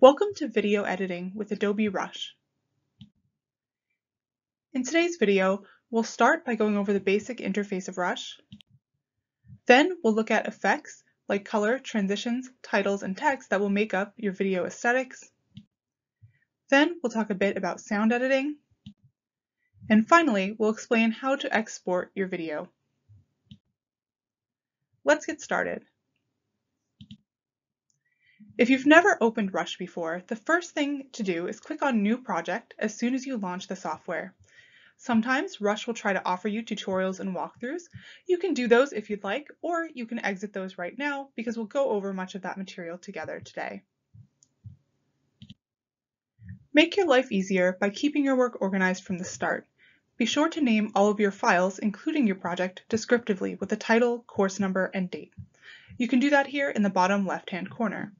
Welcome to video editing with Adobe Rush. In today's video, we'll start by going over the basic interface of Rush. Then we'll look at effects like color, transitions, titles, and text that will make up your video aesthetics. Then we'll talk a bit about sound editing. And finally, we'll explain how to export your video. Let's get started. If you've never opened Rush before, the first thing to do is click on New Project as soon as you launch the software. Sometimes Rush will try to offer you tutorials and walkthroughs. You can do those if you'd like, or you can exit those right now because we'll go over much of that material together today. Make your life easier by keeping your work organized from the start. Be sure to name all of your files, including your project, descriptively with a title, course number, and date. You can do that here in the bottom left-hand corner.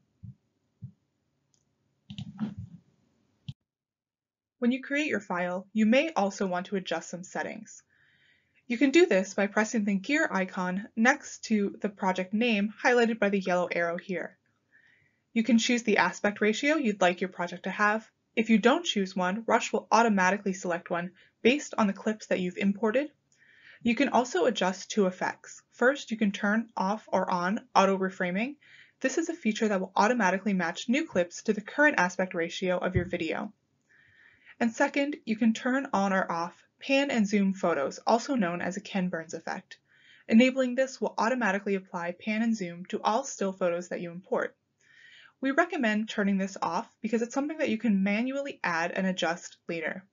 When you create your file, you may also want to adjust some settings. You can do this by pressing the gear icon next to the project name highlighted by the yellow arrow here. You can choose the aspect ratio you'd like your project to have. If you don't choose one, Rush will automatically select one based on the clips that you've imported. You can also adjust two effects. First, you can turn off or on auto reframing. This is a feature that will automatically match new clips to the current aspect ratio of your video. And second, you can turn on or off pan and zoom photos, also known as a Ken Burns effect. Enabling this will automatically apply pan and zoom to all still photos that you import. We recommend turning this off because it's something that you can manually add and adjust later.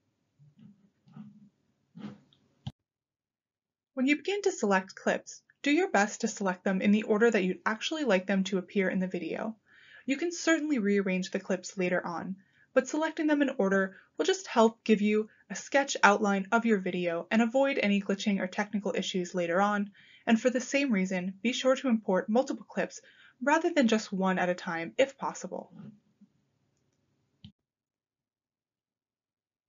When you begin to select clips, do your best to select them in the order that you'd actually like them to appear in the video. You can certainly rearrange the clips later on, but selecting them in order will just help give you a sketch outline of your video and avoid any glitching or technical issues later on. And for the same reason, be sure to import multiple clips rather than just one at a time if possible.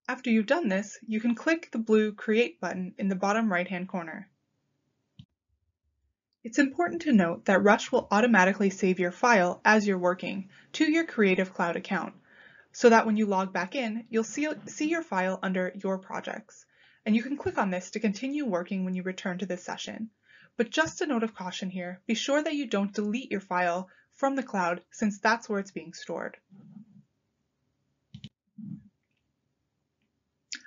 After you've done this, you can click the blue Create button in the bottom right-hand corner. It's important to note that Rush will automatically save your file as you're working to your Creative Cloud account, so that when you log back in, you'll see, see your file under Your Projects. And you can click on this to continue working when you return to this session. But just a note of caution here, be sure that you don't delete your file from the cloud since that's where it's being stored.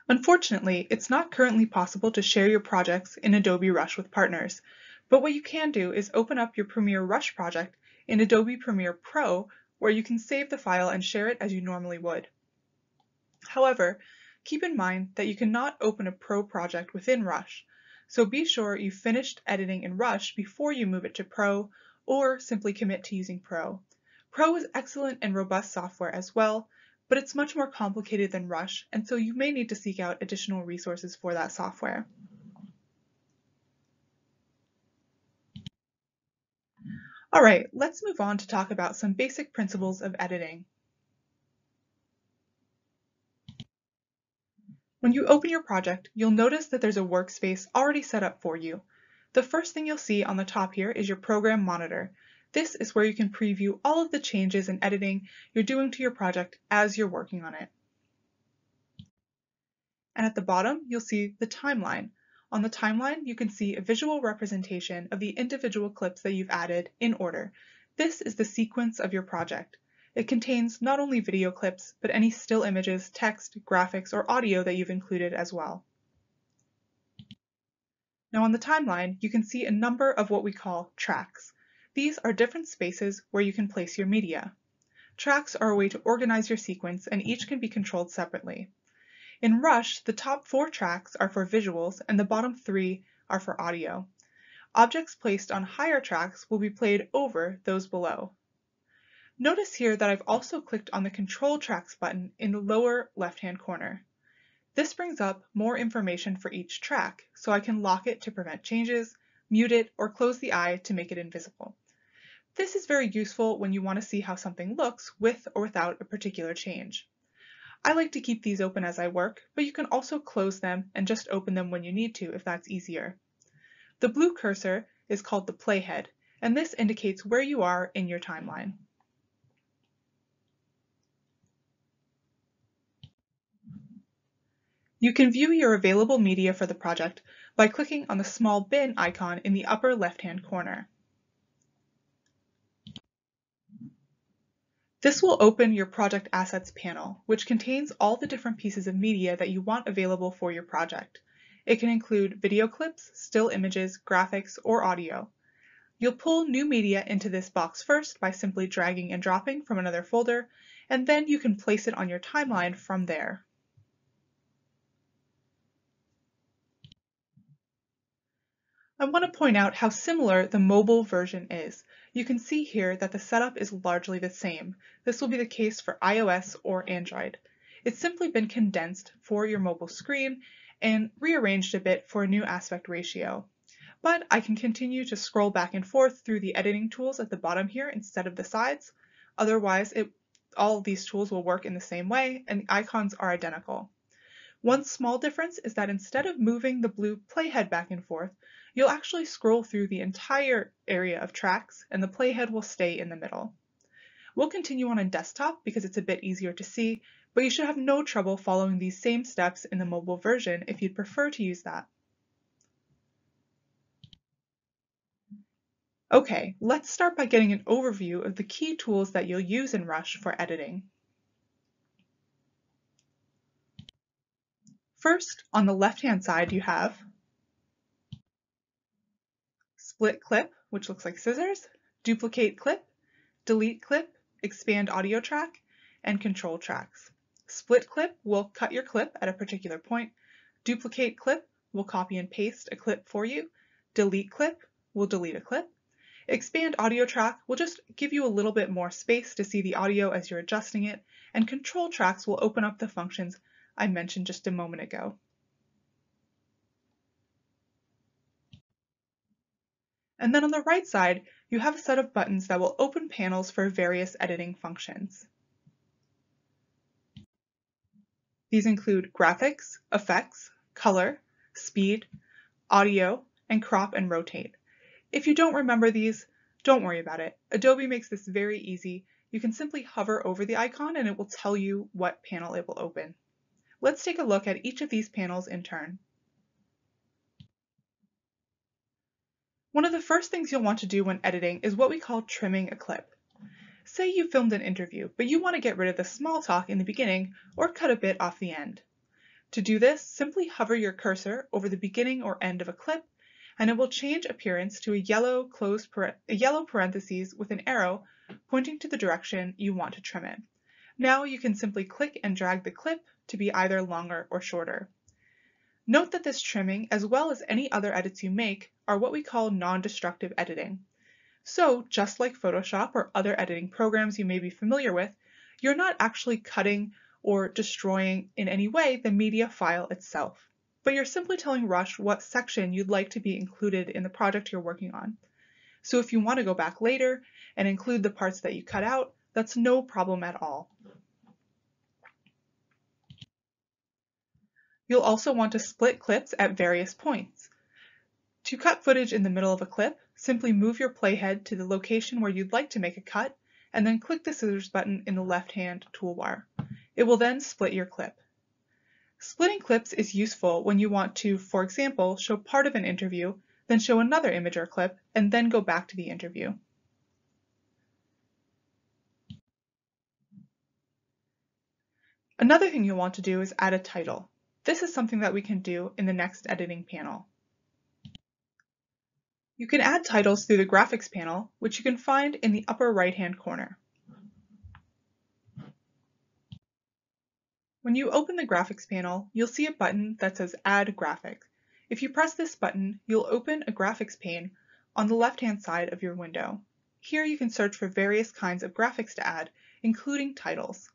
Unfortunately, it's not currently possible to share your projects in Adobe Rush with partners, but what you can do is open up your Premiere Rush project in Adobe Premiere Pro where you can save the file and share it as you normally would. However, keep in mind that you cannot open a Pro project within Rush, so be sure you've finished editing in Rush before you move it to Pro or simply commit to using Pro. Pro is excellent and robust software as well, but it's much more complicated than Rush, and so you may need to seek out additional resources for that software. All right, let's move on to talk about some basic principles of editing. When you open your project, you'll notice that there's a workspace already set up for you. The first thing you'll see on the top here is your program monitor. This is where you can preview all of the changes and editing you're doing to your project as you're working on it. And at the bottom, you'll see the timeline, on the timeline, you can see a visual representation of the individual clips that you've added in order. This is the sequence of your project. It contains not only video clips, but any still images, text, graphics, or audio that you've included as well. Now on the timeline, you can see a number of what we call tracks. These are different spaces where you can place your media. Tracks are a way to organize your sequence and each can be controlled separately. In Rush, the top four tracks are for visuals and the bottom three are for audio. Objects placed on higher tracks will be played over those below. Notice here that I've also clicked on the Control Tracks button in the lower left-hand corner. This brings up more information for each track, so I can lock it to prevent changes, mute it, or close the eye to make it invisible. This is very useful when you want to see how something looks with or without a particular change. I like to keep these open as I work, but you can also close them and just open them when you need to if that's easier. The blue cursor is called the playhead, and this indicates where you are in your timeline. You can view your available media for the project by clicking on the small bin icon in the upper left-hand corner. This will open your Project Assets panel, which contains all the different pieces of media that you want available for your project. It can include video clips, still images, graphics, or audio. You'll pull new media into this box first by simply dragging and dropping from another folder, and then you can place it on your timeline from there. I want to point out how similar the mobile version is. You can see here that the setup is largely the same. This will be the case for iOS or Android. It's simply been condensed for your mobile screen and rearranged a bit for a new aspect ratio. But I can continue to scroll back and forth through the editing tools at the bottom here instead of the sides. Otherwise, it, all these tools will work in the same way and the icons are identical. One small difference is that instead of moving the blue playhead back and forth, you'll actually scroll through the entire area of tracks and the playhead will stay in the middle. We'll continue on a desktop because it's a bit easier to see, but you should have no trouble following these same steps in the mobile version if you'd prefer to use that. Okay, let's start by getting an overview of the key tools that you'll use in Rush for editing. First, on the left-hand side, you have split clip, which looks like scissors, duplicate clip, delete clip, expand audio track, and control tracks. Split clip will cut your clip at a particular point. Duplicate clip will copy and paste a clip for you. Delete clip will delete a clip. Expand audio track will just give you a little bit more space to see the audio as you're adjusting it, and control tracks will open up the functions I mentioned just a moment ago. And then on the right side, you have a set of buttons that will open panels for various editing functions. These include graphics, effects, color, speed, audio, and crop and rotate. If you don't remember these, don't worry about it. Adobe makes this very easy. You can simply hover over the icon and it will tell you what panel it will open. Let's take a look at each of these panels in turn. One of the first things you'll want to do when editing is what we call trimming a clip. Say you filmed an interview, but you want to get rid of the small talk in the beginning or cut a bit off the end. To do this, simply hover your cursor over the beginning or end of a clip, and it will change appearance to a yellow closed a yellow parentheses with an arrow pointing to the direction you want to trim it. Now you can simply click and drag the clip to be either longer or shorter. Note that this trimming, as well as any other edits you make, are what we call non-destructive editing. So, just like Photoshop or other editing programs you may be familiar with, you're not actually cutting or destroying in any way the media file itself, but you're simply telling Rush what section you'd like to be included in the project you're working on. So if you want to go back later and include the parts that you cut out, that's no problem at all. You'll also want to split clips at various points. To cut footage in the middle of a clip, simply move your playhead to the location where you'd like to make a cut, and then click the scissors button in the left-hand toolbar. It will then split your clip. Splitting clips is useful when you want to, for example, show part of an interview, then show another image or clip, and then go back to the interview. Another thing you'll want to do is add a title. This is something that we can do in the next editing panel. You can add titles through the graphics panel, which you can find in the upper right-hand corner. When you open the graphics panel, you'll see a button that says Add Graphic. If you press this button, you'll open a graphics pane on the left-hand side of your window. Here you can search for various kinds of graphics to add, including titles.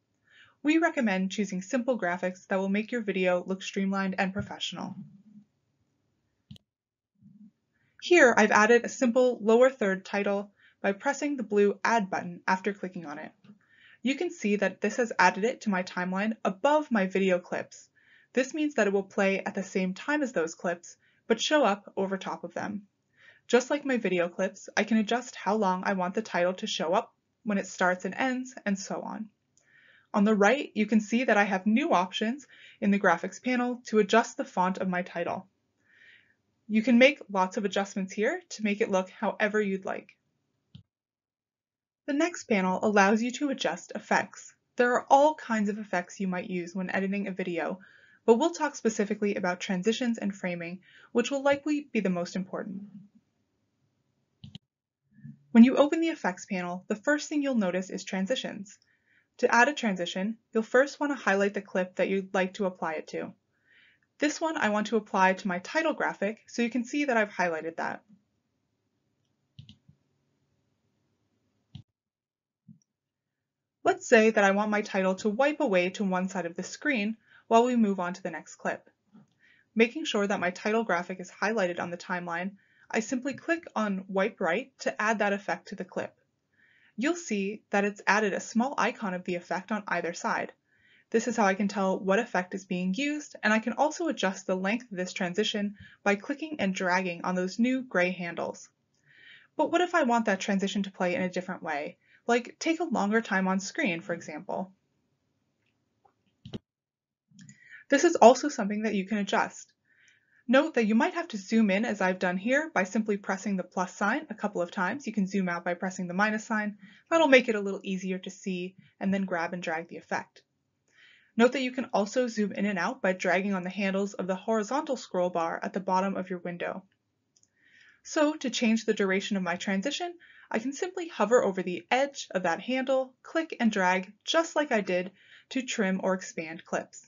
We recommend choosing simple graphics that will make your video look streamlined and professional. Here I've added a simple lower third title by pressing the blue Add button after clicking on it. You can see that this has added it to my timeline above my video clips. This means that it will play at the same time as those clips, but show up over top of them. Just like my video clips, I can adjust how long I want the title to show up when it starts and ends, and so on. On the right, you can see that I have new options in the graphics panel to adjust the font of my title. You can make lots of adjustments here to make it look however you'd like. The next panel allows you to adjust effects. There are all kinds of effects you might use when editing a video, but we'll talk specifically about transitions and framing, which will likely be the most important. When you open the effects panel, the first thing you'll notice is transitions. To add a transition, you'll first want to highlight the clip that you'd like to apply it to. This one I want to apply to my title graphic, so you can see that I've highlighted that. Let's say that I want my title to wipe away to one side of the screen while we move on to the next clip. Making sure that my title graphic is highlighted on the timeline, I simply click on Wipe Right to add that effect to the clip you'll see that it's added a small icon of the effect on either side. This is how I can tell what effect is being used, and I can also adjust the length of this transition by clicking and dragging on those new gray handles. But what if I want that transition to play in a different way, like take a longer time on screen, for example? This is also something that you can adjust. Note that you might have to zoom in as I've done here by simply pressing the plus sign a couple of times. You can zoom out by pressing the minus sign. That'll make it a little easier to see and then grab and drag the effect. Note that you can also zoom in and out by dragging on the handles of the horizontal scroll bar at the bottom of your window. So to change the duration of my transition, I can simply hover over the edge of that handle, click and drag just like I did to trim or expand clips.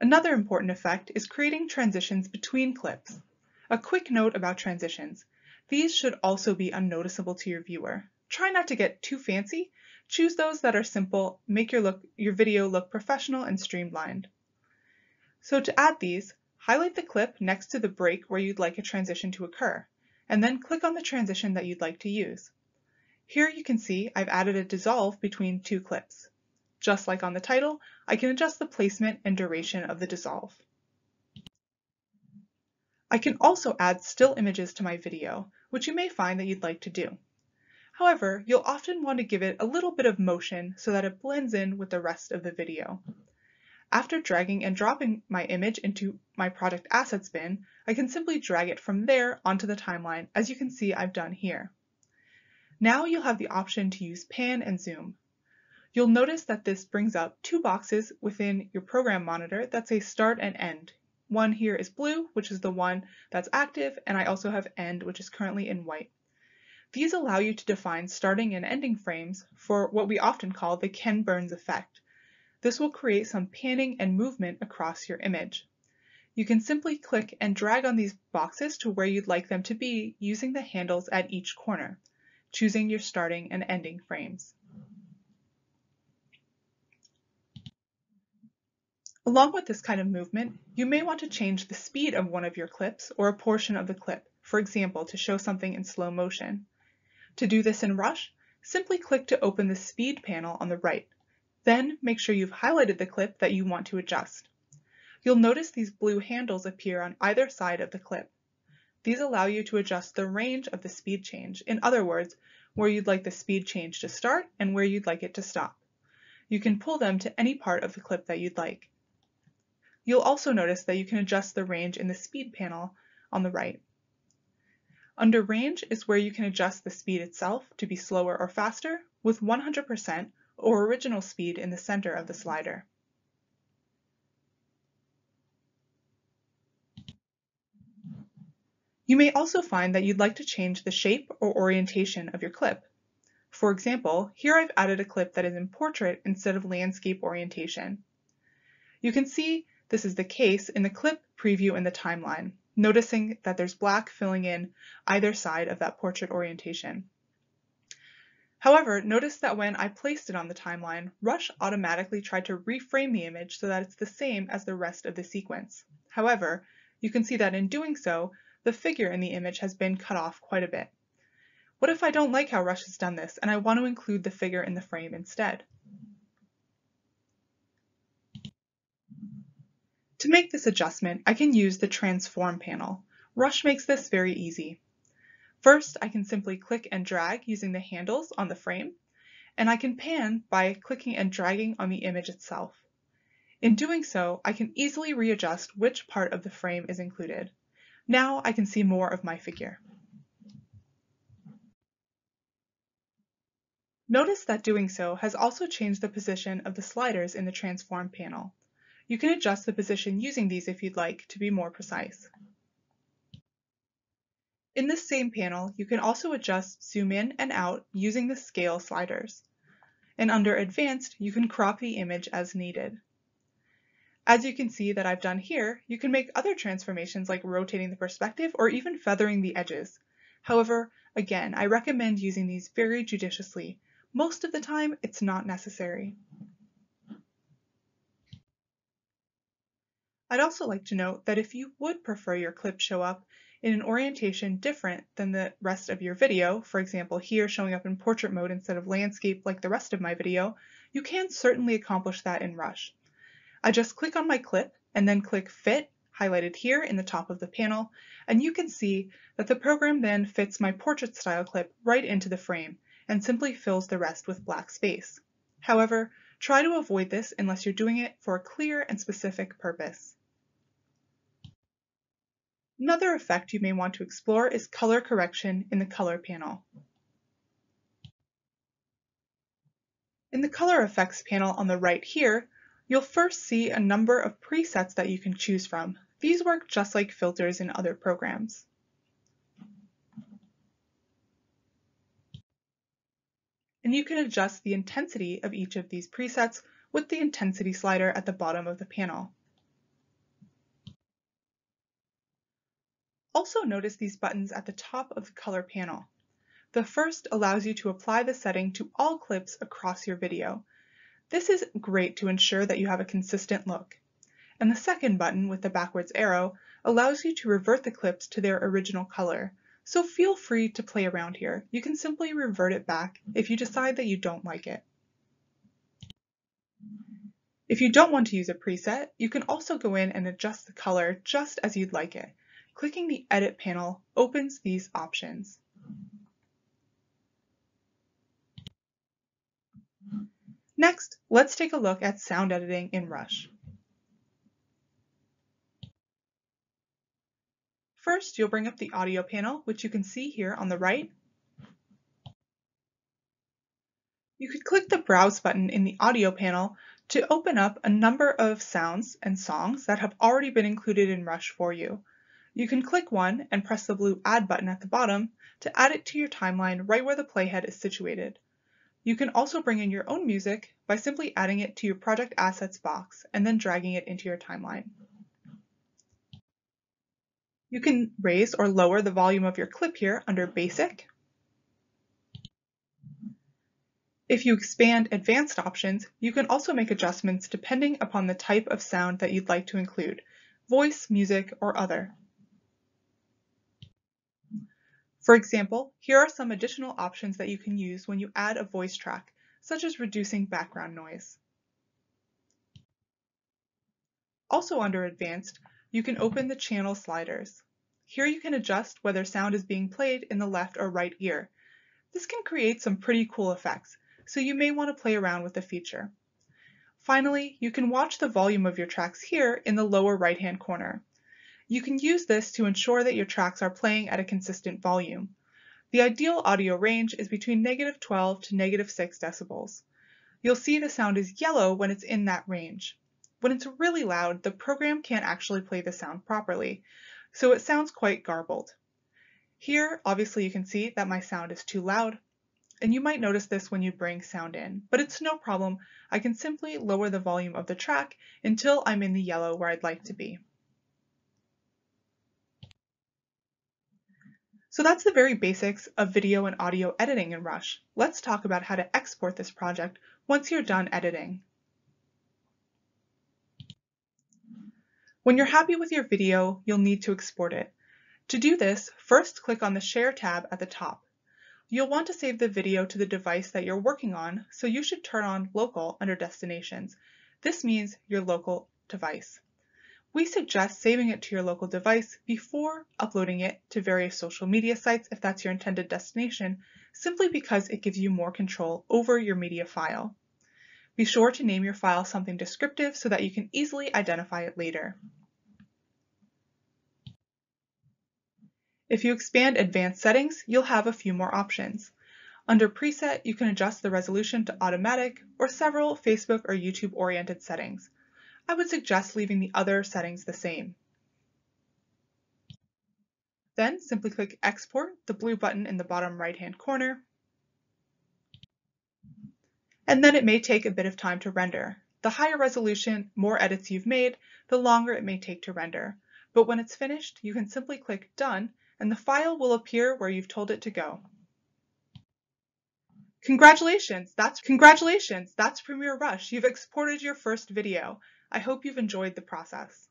Another important effect is creating transitions between clips. A quick note about transitions. These should also be unnoticeable to your viewer. Try not to get too fancy. Choose those that are simple, make your, look, your video look professional and streamlined. So to add these, highlight the clip next to the break where you'd like a transition to occur, and then click on the transition that you'd like to use. Here you can see I've added a dissolve between two clips. Just like on the title, I can adjust the placement and duration of the dissolve. I can also add still images to my video, which you may find that you'd like to do. However, you'll often want to give it a little bit of motion so that it blends in with the rest of the video. After dragging and dropping my image into my project assets bin, I can simply drag it from there onto the timeline, as you can see I've done here. Now you'll have the option to use pan and zoom. You'll notice that this brings up two boxes within your program monitor that say start and end. One here is blue, which is the one that's active, and I also have end, which is currently in white. These allow you to define starting and ending frames for what we often call the Ken Burns effect. This will create some panning and movement across your image. You can simply click and drag on these boxes to where you'd like them to be using the handles at each corner, choosing your starting and ending frames. Along with this kind of movement, you may want to change the speed of one of your clips or a portion of the clip, for example, to show something in slow motion. To do this in Rush, simply click to open the speed panel on the right. Then make sure you've highlighted the clip that you want to adjust. You'll notice these blue handles appear on either side of the clip. These allow you to adjust the range of the speed change, in other words, where you'd like the speed change to start and where you'd like it to stop. You can pull them to any part of the clip that you'd like. You'll also notice that you can adjust the range in the speed panel on the right. Under range is where you can adjust the speed itself to be slower or faster with 100% or original speed in the center of the slider. You may also find that you'd like to change the shape or orientation of your clip. For example, here I've added a clip that is in portrait instead of landscape orientation. You can see this is the case in the clip preview in the timeline, noticing that there's black filling in either side of that portrait orientation. However, notice that when I placed it on the timeline, Rush automatically tried to reframe the image so that it's the same as the rest of the sequence. However, you can see that in doing so, the figure in the image has been cut off quite a bit. What if I don't like how Rush has done this and I want to include the figure in the frame instead? To make this adjustment, I can use the Transform panel. Rush makes this very easy. First, I can simply click and drag using the handles on the frame, and I can pan by clicking and dragging on the image itself. In doing so, I can easily readjust which part of the frame is included. Now I can see more of my figure. Notice that doing so has also changed the position of the sliders in the transform panel. You can adjust the position using these if you'd like to be more precise. In this same panel, you can also adjust zoom in and out using the scale sliders. And under advanced, you can crop the image as needed. As you can see that I've done here, you can make other transformations like rotating the perspective or even feathering the edges. However, again, I recommend using these very judiciously. Most of the time, it's not necessary. I'd also like to note that if you would prefer your clip show up in an orientation different than the rest of your video, for example here showing up in portrait mode instead of landscape like the rest of my video, you can certainly accomplish that in Rush. I just click on my clip and then click Fit, highlighted here in the top of the panel, and you can see that the program then fits my portrait style clip right into the frame and simply fills the rest with black space. However, try to avoid this unless you're doing it for a clear and specific purpose. Another effect you may want to explore is color correction in the color panel. In the color effects panel on the right here, you'll first see a number of presets that you can choose from. These work just like filters in other programs. And you can adjust the intensity of each of these presets with the intensity slider at the bottom of the panel. Also notice these buttons at the top of the color panel. The first allows you to apply the setting to all clips across your video. This is great to ensure that you have a consistent look. And the second button with the backwards arrow allows you to revert the clips to their original color. So feel free to play around here. You can simply revert it back if you decide that you don't like it. If you don't want to use a preset, you can also go in and adjust the color just as you'd like it. Clicking the Edit panel opens these options. Next, let's take a look at sound editing in Rush. First, you'll bring up the audio panel, which you can see here on the right. You could click the Browse button in the audio panel to open up a number of sounds and songs that have already been included in Rush for you. You can click one and press the blue Add button at the bottom to add it to your timeline right where the playhead is situated. You can also bring in your own music by simply adding it to your Project Assets box and then dragging it into your timeline. You can raise or lower the volume of your clip here under Basic. If you expand Advanced options, you can also make adjustments depending upon the type of sound that you'd like to include, voice, music, or other. For example, here are some additional options that you can use when you add a voice track, such as reducing background noise. Also under Advanced, you can open the channel sliders. Here you can adjust whether sound is being played in the left or right ear. This can create some pretty cool effects, so you may want to play around with the feature. Finally, you can watch the volume of your tracks here in the lower right-hand corner. You can use this to ensure that your tracks are playing at a consistent volume. The ideal audio range is between negative 12 to negative 6 decibels. You'll see the sound is yellow when it's in that range. When it's really loud, the program can't actually play the sound properly, so it sounds quite garbled. Here, obviously you can see that my sound is too loud, and you might notice this when you bring sound in, but it's no problem. I can simply lower the volume of the track until I'm in the yellow where I'd like to be. So that's the very basics of video and audio editing in Rush. Let's talk about how to export this project once you're done editing. When you're happy with your video, you'll need to export it. To do this, first click on the Share tab at the top. You'll want to save the video to the device that you're working on, so you should turn on Local under Destinations. This means your local device. We suggest saving it to your local device before uploading it to various social media sites if that's your intended destination, simply because it gives you more control over your media file. Be sure to name your file something descriptive so that you can easily identify it later. If you expand advanced settings, you'll have a few more options. Under preset, you can adjust the resolution to automatic or several Facebook or YouTube oriented settings. I would suggest leaving the other settings the same. Then simply click Export, the blue button in the bottom right hand corner, and then it may take a bit of time to render. The higher resolution, more edits you've made, the longer it may take to render. But when it's finished, you can simply click Done and the file will appear where you've told it to go. Congratulations! That's congratulations! That's Premiere Rush. You've exported your first video. I hope you've enjoyed the process.